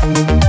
Thank